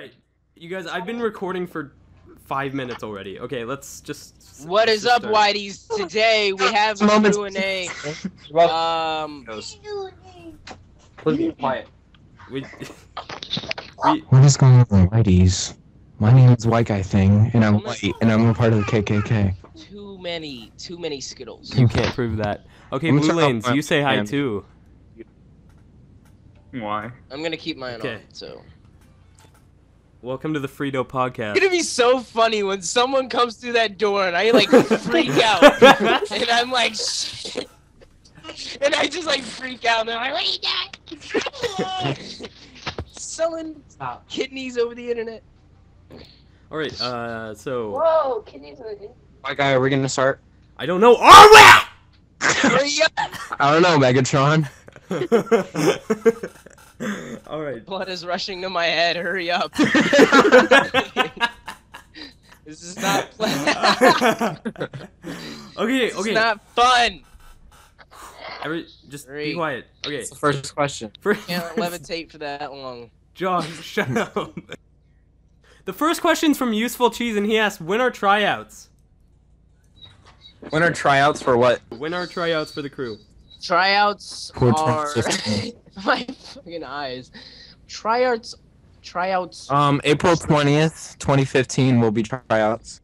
right, you guys. I've been recording for five minutes already. Okay, let's just. What let's is just up, start. Whities? Today we have a Moments. Q&A. Um, please be quiet. We, we, What is going on, Whities? My name is White Guy Thing, and I'm white, and I'm a part of the KKK. too many, too many Skittles. you can't prove that. Okay, Blue gonna turn off Lanes, you say hi too. Why? I'm gonna keep mine Okay. on. So Welcome to the Frito podcast. it's gonna be so funny when someone comes through that door and I like freak out and I'm like, Shit. and I just like freak out and I'm like, what are you doing? Selling kidneys over the internet. All right, uh, so Whoa, kidneys are good. White guy, are we gonna start? I don't know. Are we? I don't know, Megatron. All right. Blood is rushing to my head. Hurry up! this is not. okay, This is okay. not fun. Every, just be quiet. Okay. It's the first question. First, Can't levitate for that long. Josh, shut up. The first question's from Useful Cheese, and he asked, "When are tryouts? When are tryouts for what? When are tryouts for the crew?" Tryouts Poor are my fucking eyes. Tryouts, tryouts. Um, April twentieth, twenty fifteen will be tryouts.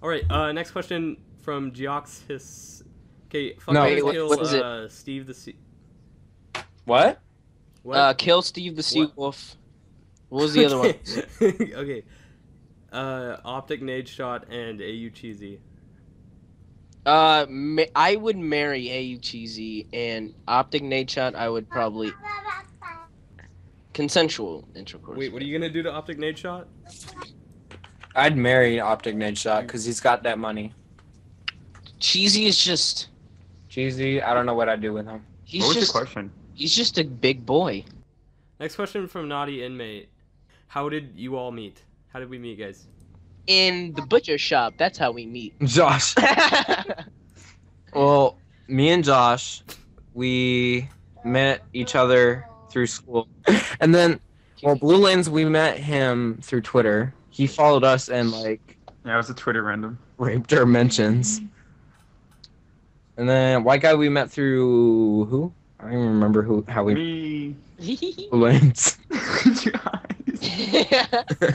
All right. Uh, next question from Geoxis. Okay, fuck No, Mary wait, what- kill what is it? uh, Steve the Sea. What? What? Uh, kill Steve the Sea What? Wolf. What was the other one? okay. okay. Uh, OpTic Nadeshot and AU cheesy. Uh, ma- I would marry AU Cheesy and OpTic Nadeshot. I would probably consensual intercourse. Wait, what are you gonna do to OpTic Nadeshot? I'd marry OpTic Nadeshot because he's got that money. Cheesy is just Cheesy, I don't know what I'd do with him. he's what was just your question? he's just a big boy. Next question from Naughty Inmate. How did you all meet? How did we meet, guys? In the butcher shop, that's how we meet. Josh. Well, me and Josh, we met each other through school, and then, well, Blue Lanes, we met him through Twitter. He followed us and like Yeah, it was a Twitter random. raped our mentions. And then white guy we met through who? I don't even remember who how we Me. Blue Lanes. you.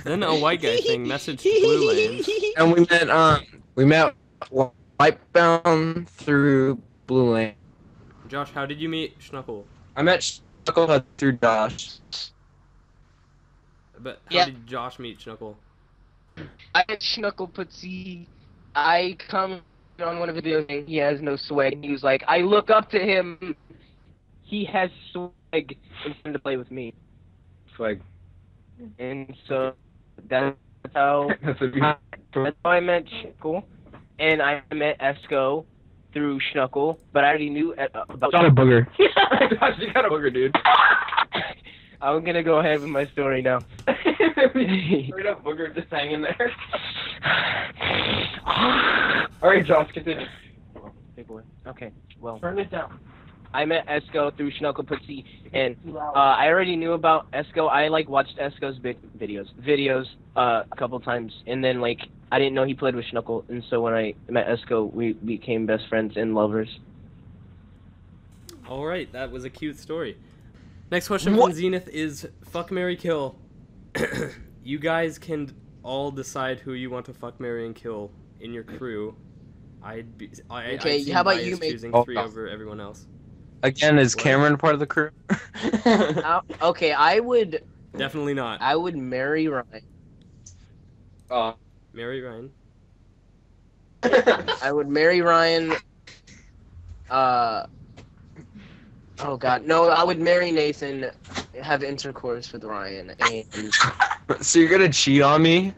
Then a white guy thing messaged Blue Lanes. and we met um we met Whitebound through Blue Lane. Josh, how did you meet Schnuckle? I met Chucklehead through Josh. But how Yeah. did Josh meet Schnuckle? I met Schnuckle Putzi. I come on one of the videos and he has no swag. He was like, I look up to him. He has swag and come to play with me. Like And so that's how that's a that's how I met Schnuckle. And I met Esco through Schnuckle, but I already knew uh, about got a booger. You got a booger, dude. I'm gonna go ahead with my story now. Straight up booger just hanging there. Alright, Josh, continue. Big boy. Okay, well. Turn it down. I met Esco through Schnuckle Putzi, and uh, I already knew about Esco. I like watched Esco's big videos, videos uh, a couple times, and then like I didn't know he played with Schnuckle, and so when I met Esco, we became best friends and lovers. All right, that was a cute story. Next question What? from Zenith is fuck marry kill. you guys can all decide who you want to fuck marry and kill in your crew. I'd be I, Okay, I'd how about you make- choosing Oh. three over everyone else. Again, is Cameron part of the crew? Uh, okay, I would Definitely not. I would marry Ryan. oh. Marry Ryan. I would marry Ryan. Uh. Oh God, no! I would marry Nathan, have intercourse with Ryan, and so you're gonna cheat on me?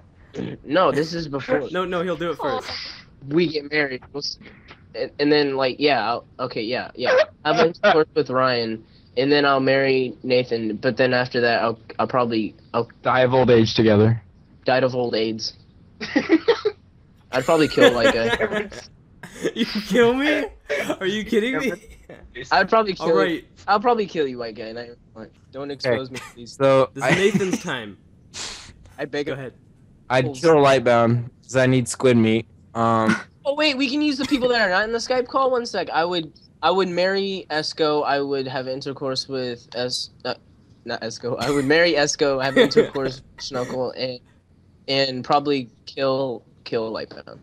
no, this is before. No, no, he'll do it first. we get married. We'll s- And, and then like yeah, I'll, okay, yeah, yeah. I'll have intercourse with Ryan, and then I'll marry Nathan. But then after that, I'll I'll probably I'll Die of old age together. die of old AIDS. I'd probably kill like a you kill me? Are you kidding me? I'd probably kill All you. right, I'll probably kill you, white guy. Not even lying. Don't expose me, please. So this is Nathan's time. I beg Go ahead. I'd kill a Lightbound because I need squid meat. Um, Oh wait, we can use the people that are not in the Skype call. One sec. I would I would marry Esco. I would have intercourse with Es uh, not Esco. I would marry Esco, have intercourse with Schnuckle, and and probably kill kill Lightbound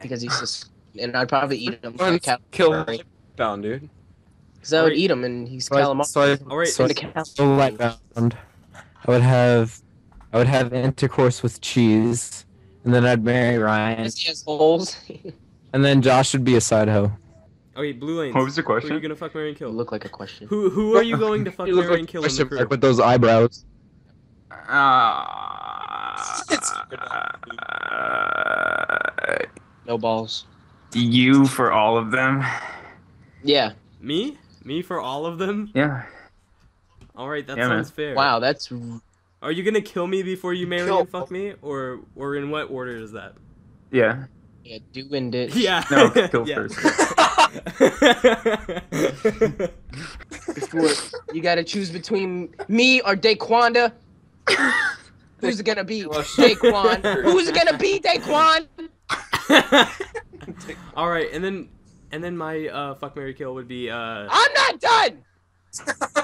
because he's just and I'd probably eat him like kill Lightbound, dude. because I would Alright. eat him and he's So calamari. so I, All right, so I into cal- Lightbound. I would have, I would have intercourse with cheese, and then I'd marry Ryan, Because he has holes. and then Josh would be a side hoe. Okay, Blue Lanes. What was the Who are you question? gonna fuck, marry, and kill? look like a question. Who who are you going to fuck, You look marry, like and a kill in the question crew? mark with those eyebrows. Uh, No balls. you for all of them. Yeah. Me? Me for all of them? Yeah. All right, that Yeah, man. sounds fair. Wow, that's Are you gonna kill me before you marry Kill- and fuck me, or or in what order is that? Yeah. yeah, doing it. Yeah. No, kill Yeah. first. Before you gotta choose between me or Daquanda. Who's it gonna be? Daquan. Who's it gonna be, Daquan? All right, and then and then my uh, fuck marry kill would be uh I'm not done.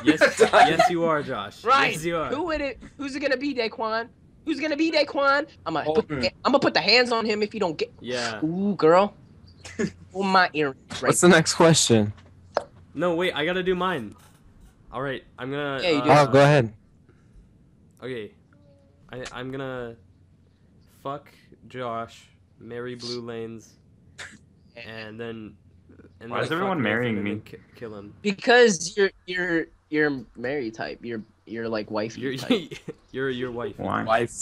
Yes yes you are Josh Right. yes you are Who would it? Who's it gonna be, Daquan? Who's gonna be, Daquan? I'm gonna put, Holden. I'm gonna put the hands on him if you don't get. yeah Ooh, girl. Pull my ear. Right. What's the next question? no wait I gotta do mine all right I'm gonna Yeah, you do. uh, Oh, go ahead. okay I I'm gonna fuck Josh marry Blue Lanes and then and Why then is everyone marrying me? ki- kill him Because you're you're you're marry type. You're you're like wifey you're type. you're your wife Why? Wife.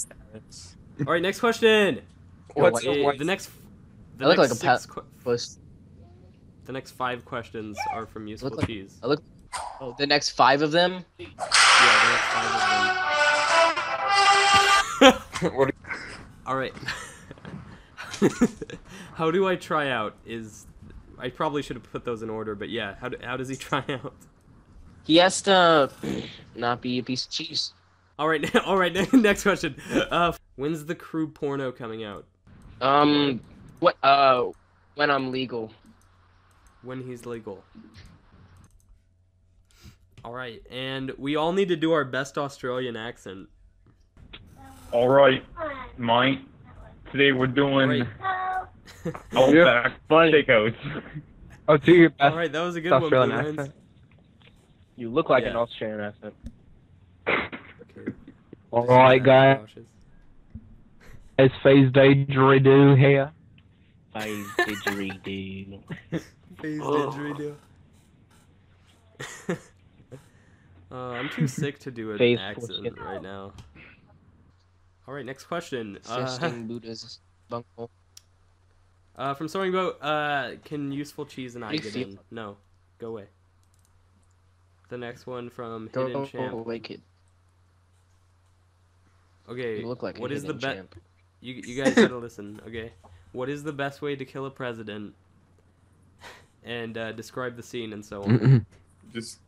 all right next question What's Your Uh, the next the I look next like a six que- The next five questions are from useful like- cheese. I look. Oh, the next five of them. Yeah, the next five of them. What- All right. how do I try out? Is I probably should have put those in order, but yeah. How do, how does he try out? He has to not be a piece of cheese. All right, all right. Next question. Uh, when's the crew porno coming out? Um, what? Uh, when I'm legal. When he's legal. All right, and we all need to do our best Australian accent. All right, Mike. Today we're doing All Outback Steakhouse. Oh, do your All best right, that was a good Australian one. Blue Lines. accent. You look like Yeah. an Australian accent. Okay. All right, guys. Cautious. It's phase didgeridoo here. Phase didgeridoo. Phase Oh. didgeridoo. uh, I'm too sick to do an Phase accent right now. All right, next question. Uh, Buddha's bunghole. Uh, from Soaring Boat, uh, can useful cheese and I get in? No, go away. The next one from Go Hidden Champ. away, kid. Okay, You look like a what is the hidden best? champ. You you guys gotta listen. Okay, what is the best way to kill a president? And uh, describe the scene and so on. Just.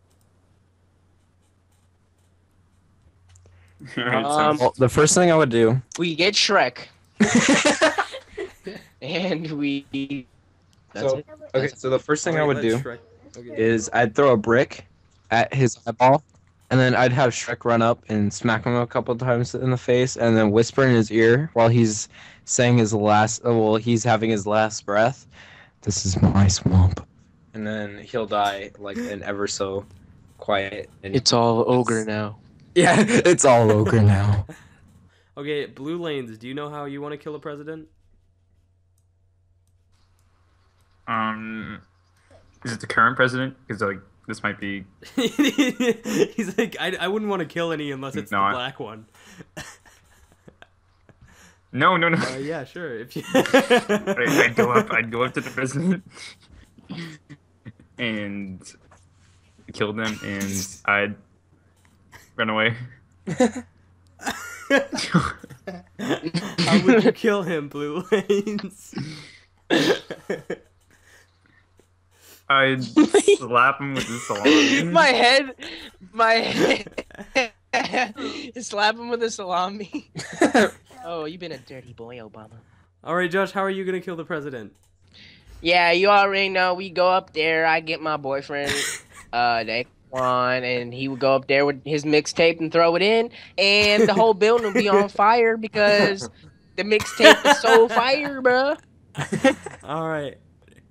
Um, Well, the first thing I would do. We get Shrek, and we. That's So- it. Okay, so the first thing I would do Shrek- Okay. is I'd throw a brick at his eyeball, and then I'd have Shrek run up and smack him a couple times in the face, and then whisper in his ear while he's saying his last. Oh, well, he's having his last breath. This is my swamp, and then he'll die like an ever so quiet. And It's all ogre now. yeah, it's all ogre now. Okay, Blue Lanes, do you know how you want to kill a president? Um, is it the current president? Because like this might be. He's like, I, I wouldn't want to kill any unless it's Not. the black one. No, no, no. Uh, yeah, sure. If you... I- I'd go up. I'd go up to the president and kill them, and I'd run away. How would you kill him, Blue Lanes? I'd slap him with his salami. my head, my head. Slap him with a salami. oh, you've been a dirty boy, Obama. All right, Josh, how are you gonna kill the president? Yeah, you already know. We go up there. I get my boyfriend, uh, Daquan, and he would go up there with his mixtape and throw it in, and the whole building would be on fire because the mixtape is so fire, bruh. All right.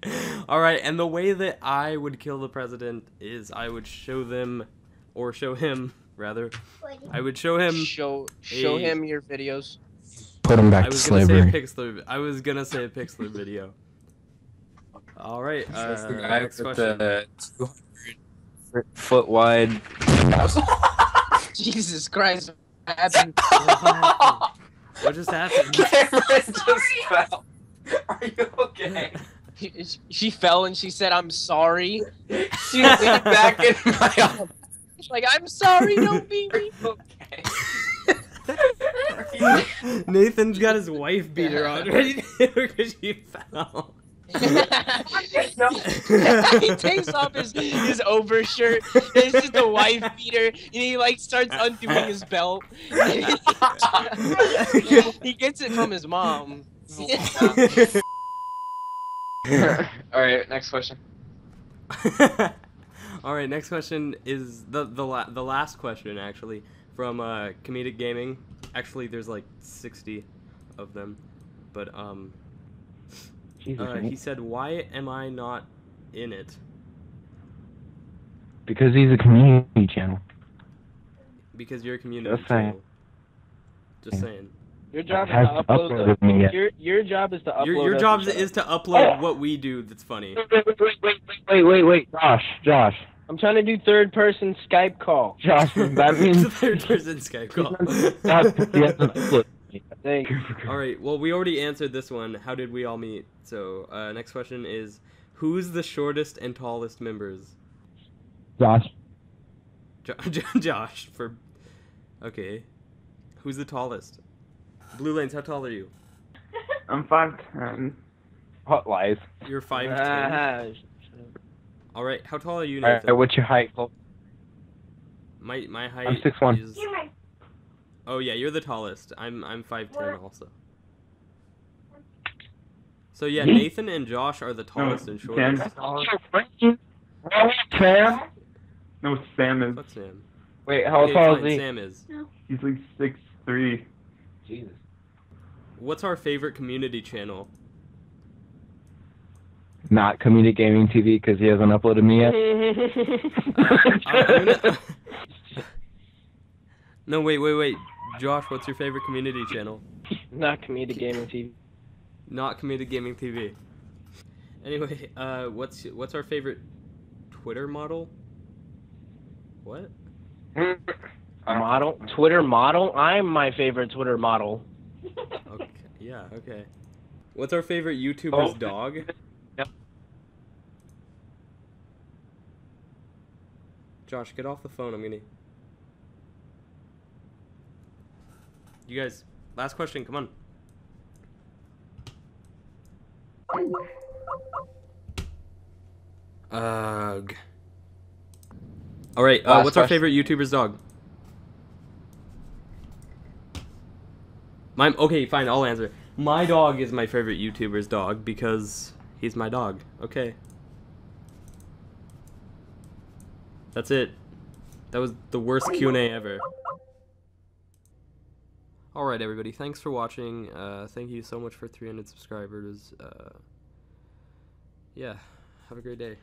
All right, and the way that I would kill the president is I would show them, or show him rather. I would show him. Show show a- him your videos. Put him back to slavery. say Pix3ler. I was gonna say a Pix3ler video. All right. Uh, That's the guy next with question. the 200 foot wide. Jesus Christ. What happened? What just happened? Cameron just fell. Are you okay? She, fell and she said, "I'm sorry." She leaned back in my arm. Like, I'm sorry, don't beat me. Okay. Nathan's got his wife beater on because she fell. he takes off his his overshirt. It's just the wife beater, and he like starts undoing his belt. he gets it from his mom. All right, next question. All right, next question is the the la- the last question actually from uh, comedic gaming. Actually, there's like 60 of them, but um, Jesus, uh, he said, "Why am I not in it?" because he's a community channel. Because you're a community Just saying. channel. Just saying. Your job is to upload. uploaded me The, yet. your your job is to upload. Your your job and shut is to upload what we do. That's funny. Wait, wait, wait, wait, wait, wait, wait, Josh, Josh, I'm trying to do third person Skype call. Josh. That means third person Skype call. Josh, he hasn't uploaded me yet. Thank you. All right. Well, we already answered this one. How did we all meet? So, uh, next question is, who's the shortest and tallest members? Josh, Jo- Josh for. Okay. Who's the tallest? Blue Lanes. How tall are you? I'm five ten. what lies? You're five ten. Ah, All right. How tall are you, All right, Nathan? what's your height? Cole? My my height. I'm 6'1". Is... Oh yeah, you're the tallest. I'm I'm five ten also. So yeah, Nathan and Josh are the tallest and Ken. shortest. Sam? No, Sam is. Fuck Sam. Wait, how Okay, tall fine, is he? Sam is. He's like six three. Jesus. What's our favorite community channel? Not comedic gaming TV because he hasn't uploaded me yet. Uh, gonna- no, wait, wait, wait. Josh, what's your favorite community channel? Not comedic gaming TV. Not Comedic Gaming TV. Anyway, uh, what's what's our favorite Twitter model? What? Model, Twitter model. I'm my favorite Twitter model. Okay, yeah, okay. What's our favorite YouTuber's Oh. dog? Yep. Josh, get off the phone. I'm gonna. You guys, last question. Come on. Ugh. All right. Uh, Last what's our favorite YouTuber's dog? My okay, fine. I'll answer. My dog is my favorite YouTuber's dog because he's my dog. Okay. That's it. That was the worst Q and A ever. All right, everybody. Thanks for watching. Uh, thank you so much for 300 subscribers. Uh, yeah. Have a great day.